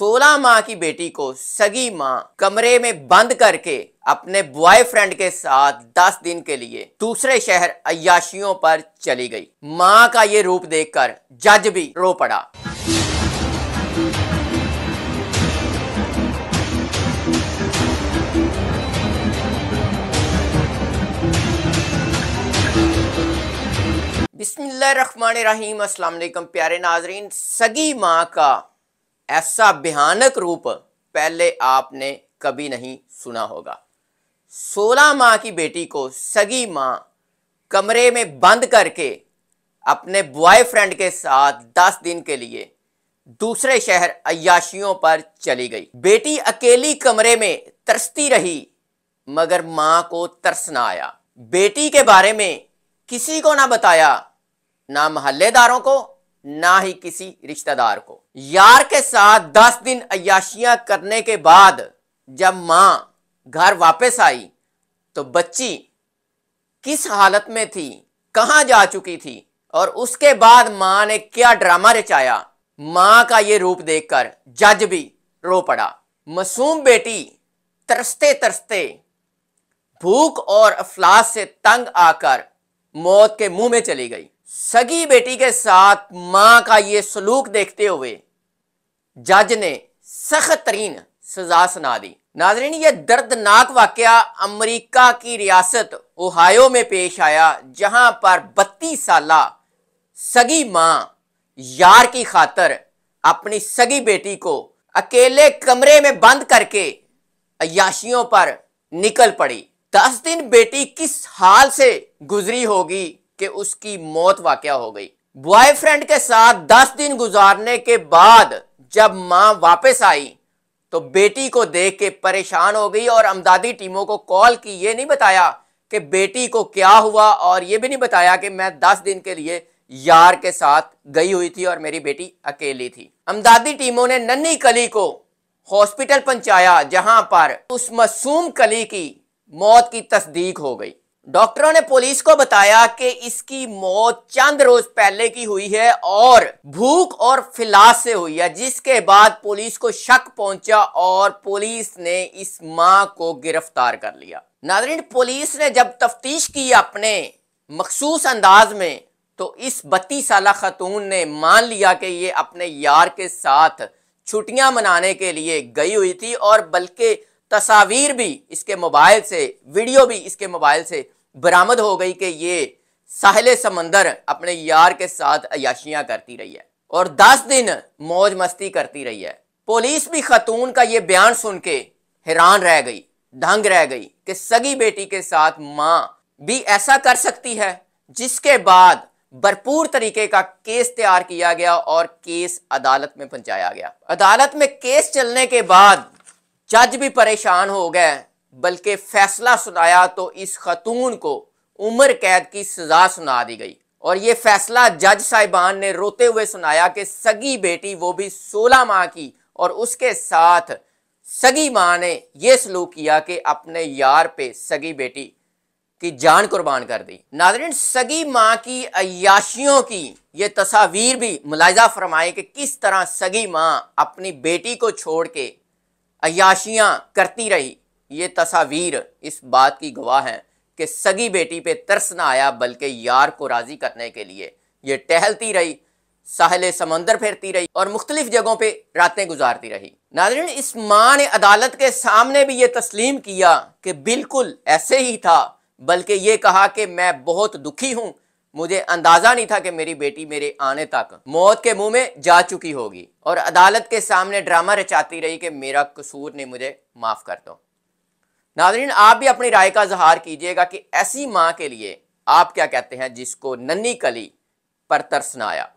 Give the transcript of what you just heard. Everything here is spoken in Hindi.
सोलह माह की बेटी को सगी माँ कमरे में बंद करके अपने बॉयफ्रेंड के साथ दस दिन के लिए दूसरे शहर अयाशियों पर चली गई। माँ का ये रूप देखकर जज भी रो पड़ा। बिस्मिल्लाहिर्रहमानिर्रहीम अस्सलाम वालेकुम प्यारे नाजरीन। सगी माँ का ऐसा भयानक रूप पहले आपने कभी नहीं सुना होगा। सोलह माह की बेटी को सगी माँ कमरे में बंद करके अपने बॉयफ्रेंड के साथ दस दिन के लिए दूसरे शहर अयाशियों पर चली गई। बेटी अकेली कमरे में तरसती रही, मगर माँ को तरस ना आया। बेटी के बारे में किसी को ना बताया, ना महल्लेदारों को ना ही किसी रिश्तेदार को। यार के साथ दस दिन अयाशियाँ करने के बाद जब माँ घर वापस आई तो बच्ची किस हालत में थी, कहाँ जा चुकी थी, और उसके बाद माँ ने क्या ड्रामा रचाया? माँ का ये रूप देखकर जज भी रो पड़ा। मासूम बेटी तरसते तरसते भूख और अफलास से तंग आकर मौत के मुँह में चली गई। सगी बेटी के साथ माँ का ये सलूक देखते हुए जज ने सख्त तरीन सजा सुना दी। नाजरीन, ये दर्दनाक वाकया अमरीका की रियासत ओहायो में पेश आया, जहाँ पर बत्तीस साल सगी माँ यार की खातर अपनी सगी बेटी को अकेले कमरे में बंद करके अयाशियों पर निकल पड़ी। दस दिन बेटी किस हाल से गुजरी होगी कि उसकी मौत वाकया हो गई। बॉयफ्रेंड के साथ दस दिन गुजारने के बाद जब माँ वापस आई तो बेटी को देख के परेशान हो गई और अमदादी टीमों को कॉल की। ये नहीं बताया कि बेटी को क्या हुआ और ये भी नहीं बताया कि मैं दस दिन के लिए यार के साथ गई हुई थी और मेरी बेटी अकेली थी। अमदादी टीमों ने नन्ही कली को हॉस्पिटल पहुँचाया, जहाँ पर उस मासूम कली की मौत की तस्दीक हो गई। डॉक्टरों ने पुलिस को बताया कि इसकी मौत चंद रोज पहले की हुई है और भूख और फिलास से हुई है, जिसके बाद पुलिस को शक पहुँचा और पुलिस ने इस माँ को गिरफ़्तार कर लिया। नाजरीन, पुलिस ने जब तफ्तीश की अपने मखसूस अंदाज में तो इस बत्तीस साल खतून ने मान लिया कि ये अपने यार के साथ छुट्टियाँ मनाने के लिए गई हुई थी और बल्कि तस्वीर भी इसके मोबाइल से, वीडियो भी इसके मोबाइल से बरामद हो गई कि ये साहिल समंदर अपने यार के साथ अयाशियाँ करती रही है और दस दिन मौज मस्ती करती रही है। पुलिस भी खतून का ये बयान सुन के हैरान रह गई, दंग रह गई कि सगी बेटी के साथ माँ भी ऐसा कर सकती है, जिसके बाद भरपूर तरीके का केस तैयार किया गया और केस अदालत में पहुँचाया गया। अदालत में केस चलने के बाद जज भी परेशान हो गए, बल्कि फैसला सुनाया तो इस खतून को उम्र कैद की सजा सुना दी गई। और ये फैसला जज साहिबान ने रोते हुए सुनाया कि सगी बेटी वो भी 16 माह की, और उसके साथ सगी माँ ने यह सलूक किया कि अपने यार पे सगी बेटी की जान कुर्बान कर दी। नाजरीन, सगी माँ की अयाशियों की ये तस्वीर भी मुलायजा फरमाए कि किस तरह सगी माँ अपनी बेटी को छोड़ के अयाशियाँ करती रही। ये तस्वीर इस बात की गवाह है कि सगी बेटी पे तरस ना आया, बल्कि यार को राज़ी करने के लिए। ये टहलती रही, साहले समंदर फिरती रही और मुख्तलिफ़ जगहों पे रातें गुजारती रही। नाजरीन, इस माँ ने अदालत के सामने भी ये तस्लीम किया कि बिल्कुल ऐसे ही था, बल्कि ये कहा कि मैं बहुत दुखी हूँ मुझे अंदाज़ा नहीं था कि मेरी बेटी मेरे आने तक मौत के मुँह में जा चुकी होगी और अदालत के सामने ड्रामा रचाती रही कि मेरा कसूर ने मुझे माफ़ कर दो। नाजरीन, आप भी अपनी राय का इजहार कीजिएगा कि ऐसी माँ के लिए आप क्या कहते हैं जिसको नन्नी कली पर तरस आया?